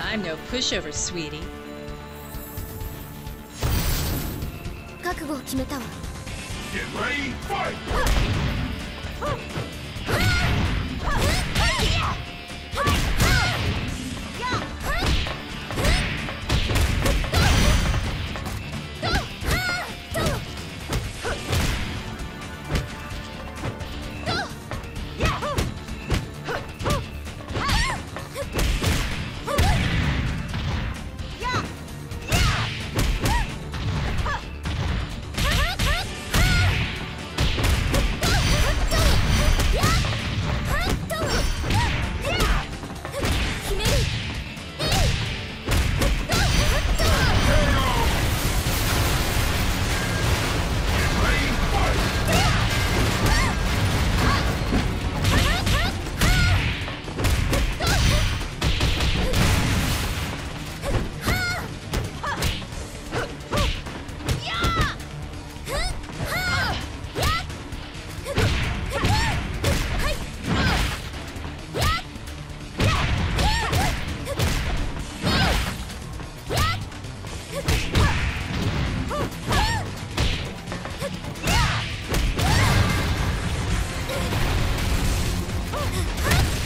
I'm no pushover, sweetie. 覚悟を決めたわ Get ready, fight! Huh?